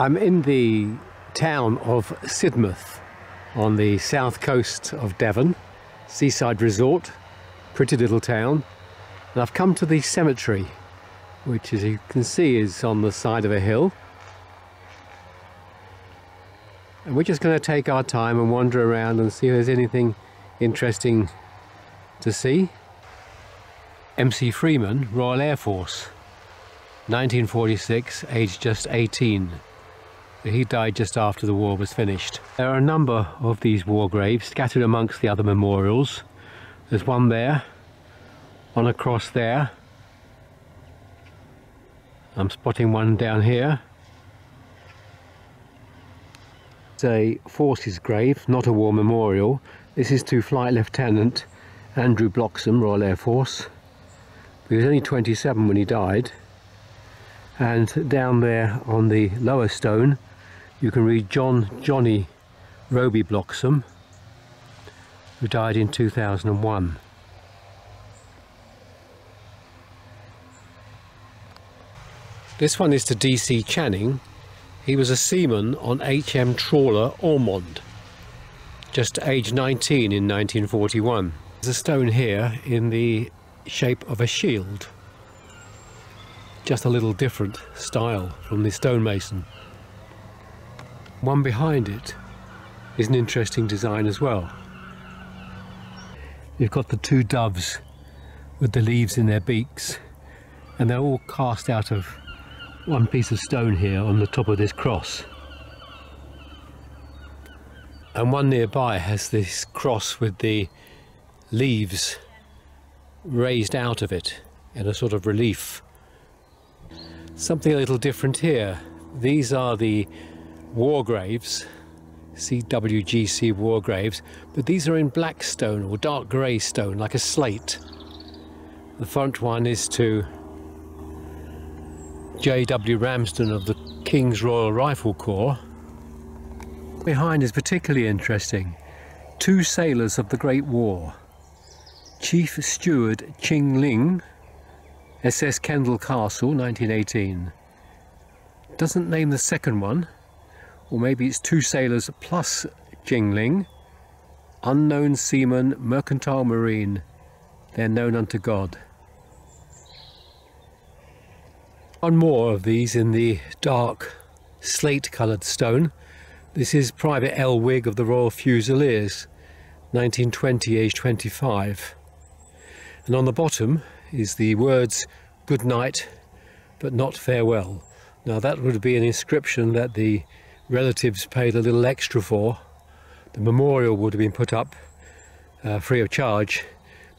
I'm in the town of Sidmouth on the south coast of Devon, seaside resort, pretty little town. And I've come to the cemetery, which as you can see is on the side of a hill. And we're just going to take our time and wander around and see if there's anything interesting to see. MC Freeman, Royal Air Force, 1946, aged just 18. He died just after the war was finished. There are a number of these war graves scattered amongst the other memorials. There's one there, one across there. I'm spotting one down here. It's a forces grave, not a war memorial. This is to Flight Lieutenant Andrew Bloxham, Royal Air Force. He was only 27 when he died. And down there on the lower stone you can read John Johnny Roby Bloxham, who died in 2001. This one is to DC Channing. He was a seaman on HM trawler Ormonde, just age 19 in 1941. There's a stone here in the shape of a shield, just a little different style from the stonemason. One behind it is an interesting design as well. You've got the two doves with the leaves in their beaks and they're all cast out of one piece of stone here on the top of this cross. And one nearby has this cross with the leaves raised out of it in a sort of relief. Something a little different here. These are the war graves, CWGC war graves, but these are in black stone or dark grey stone, like a slate. The front one is to J.W. Ramsden of the King's Royal Rifle Corps. Behind is particularly interesting. Two sailors of the Great War. Chief Steward Ching Ling, SS Kendal Castle, 1918. Doesn't name the second one, or maybe it's two sailors plus Jingling, unknown seaman, mercantile marine, they're known unto God. One more of these in the dark slate coloured stone. This is Private L. Wig of the Royal Fusiliers, 1920, age 25. And on the bottom is the words, good night, but not farewell. Now that would be an inscription that the relatives paid a little extra for. The memorial would have been put up uh, free of charge,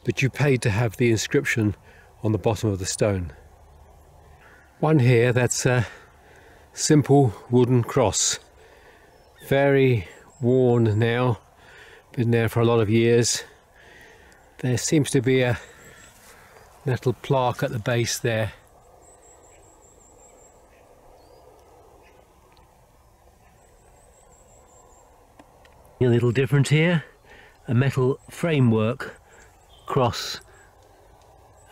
but you paid to have the inscription on the bottom of the stone. One here, that's a simple wooden cross. Very worn now, been there for a lot of years. There seems to be a little plaque at the base there A little different here, a metal framework cross.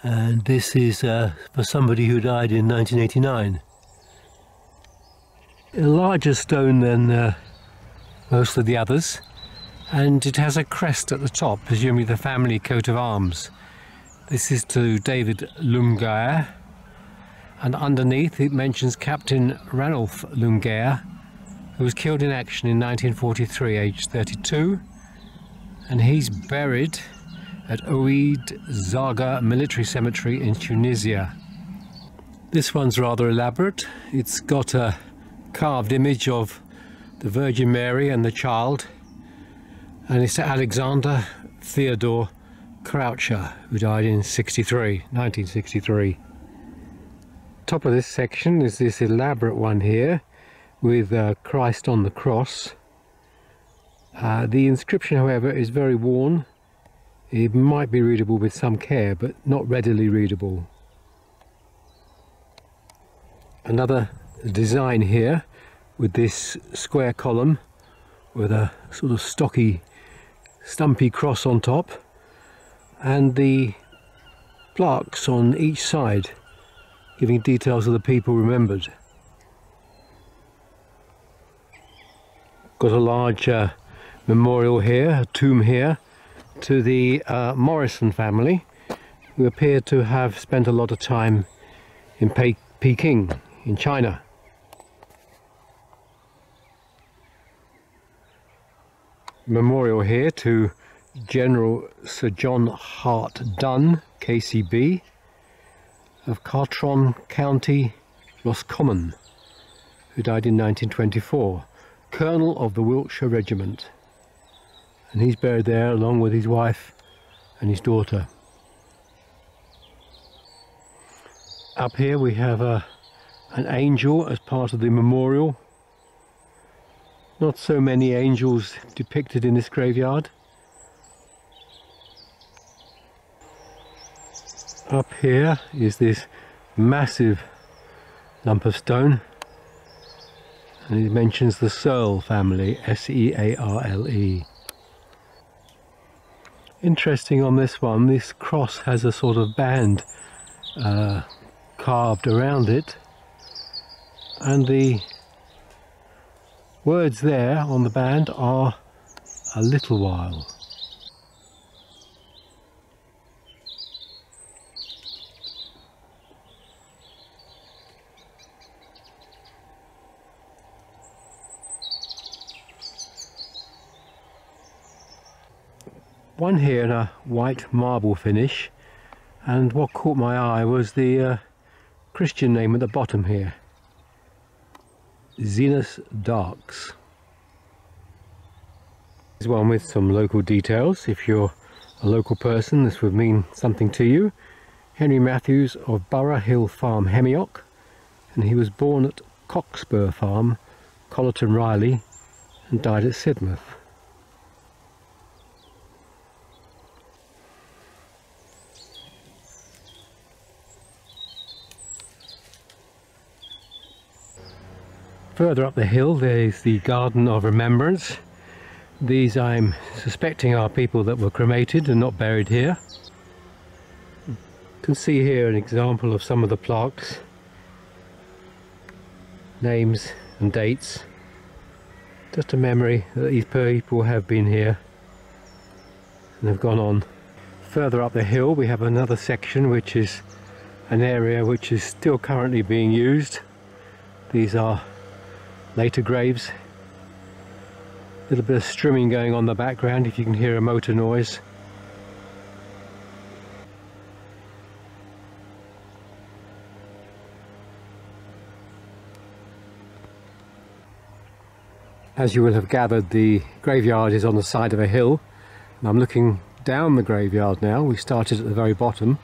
And this is uh, for somebody who died in 1989. A larger stone than uh, most of the others. And it has a crest at the top, presumably the family coat of arms. This is to David Lumgayer and underneath it mentions Captain Ranulph Lumgayer who was killed in action in 1943, aged 32, and he's buried at Oued Zarga Military Cemetery in Tunisia. This one's rather elaborate. It's got a carved image of the Virgin Mary and the child, and it's Alexander Theodore Croucher, who died in 63, 1963. Top of this section is this elaborate one here, with uh, Christ on the cross. Uh, the inscription, however, is very worn. It might be readable with some care, but not readily readable. Another design here with this square column with a sort of stocky, stumpy cross on top and the plaques on each side giving details of the people remembered. Got a large uh, memorial here, a tomb here, to the uh, Morrison family, who appear to have spent a lot of time in Pe Peking, in China. Memorial here to General Sir John Hart Dunne, KCB, of Cartron County, Roscommon, who died in 1924, Colonel of the Wiltshire Regiment. And he's buried there along with his wife and his daughter. Up here we have a, an angel as part of the memorial. Not so many angels depicted in this graveyard. Up here is this massive lump of stone and it mentions the Searle family, S-E-A-R-L-E. -E. Interesting on this one, this cross has a sort of band uh, carved around it and the words there on the band are a little while. One here in a white marble finish and what caught my eye was the uh, Christian name at the bottom here. Zenos Darks. This one with some local details. If you're a local person this would mean something to you. Henry Matthews of Borough Hill Farm Hemyock and he was born at Cockspur Farm Colaton Raleigh and died at Sidmouth Further up the hill there is the Garden of Remembrance. These I'm suspecting are people that were cremated and not buried here. You can see here an example of some of the plaques. Names and dates. Just a memory that these people have been here and have gone on. Further up the hill we have another section which is an area which is still currently being used. These are later graves. A little bit of strumming going on in the background if you can hear a motor noise. As you will have gathered, the graveyard is on the side of a hill. And I'm looking down the graveyard now. We started at the very bottom.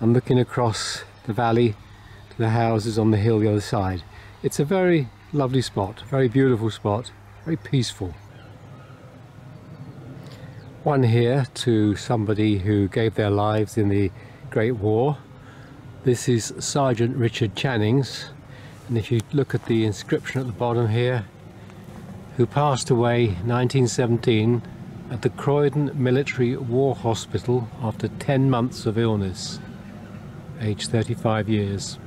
I'm looking across the valley to the houses on the hill the other side. It's a very lovely spot, very beautiful spot, very peaceful. One here to somebody who gave their lives in the Great War. This is Sergeant Richard Channings and if you look at the inscription at the bottom here who passed away 1917 at the Croydon Military War Hospital after 10 months of illness, aged 35 years.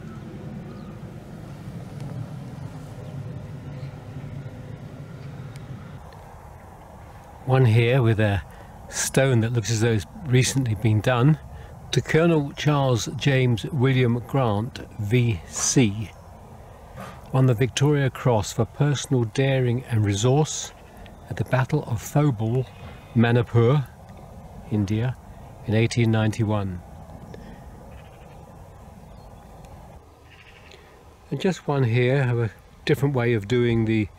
One here with a stone that looks as though it's recently been done to Colonel Charles James William Grant VC won the Victoria Cross for personal daring and resource at the Battle of Thoubal, Manipur, India in 1891. And just one here of a different way of doing the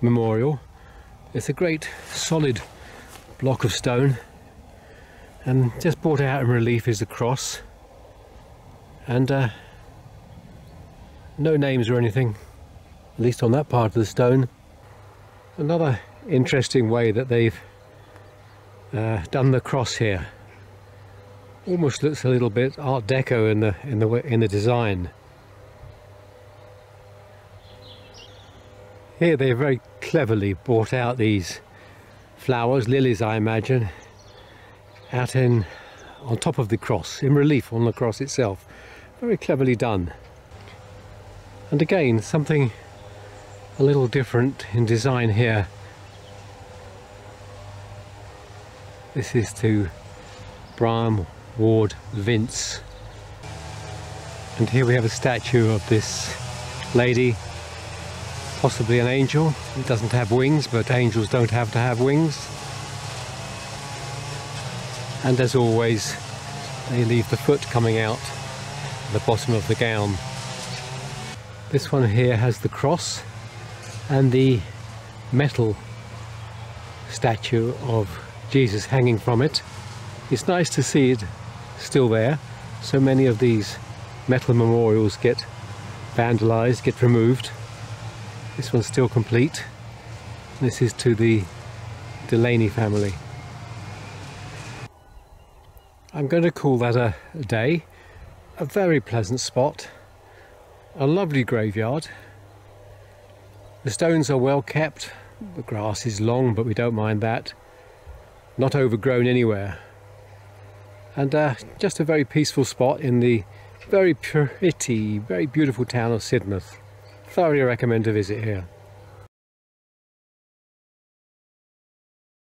memorial. It's a great solid block of stone. And just brought out in relief is the cross. And uh, no names or anything at least on that part of the stone. Another interesting way that they've uh, done the cross here. Almost looks a little bit art deco in the in the in the design. Here they very cleverly brought out these flowers, lilies I imagine, out in on top of the cross, in relief on the cross itself. Very cleverly done. And again, something a little different in design here. This is to Bram Ward Vince. And here we have a statue of this lady possibly an angel. It doesn't have wings, but angels don't have to have wings. And as always, they leave the foot coming out the bottom of the gown. This one here has the cross and the metal statue of Jesus hanging from it. It's nice to see it still there. So many of these metal memorials get vandalized, get removed. This one's still complete. This is to the Delaney family. I'm going to call that a, a day. A very pleasant spot. A lovely graveyard. The stones are well kept. The grass is long, but we don't mind that. Not overgrown anywhere. And uh, just a very peaceful spot in the very pretty, very beautiful town of Sidmouth. Thoroughly recommend a visit here.